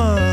summer.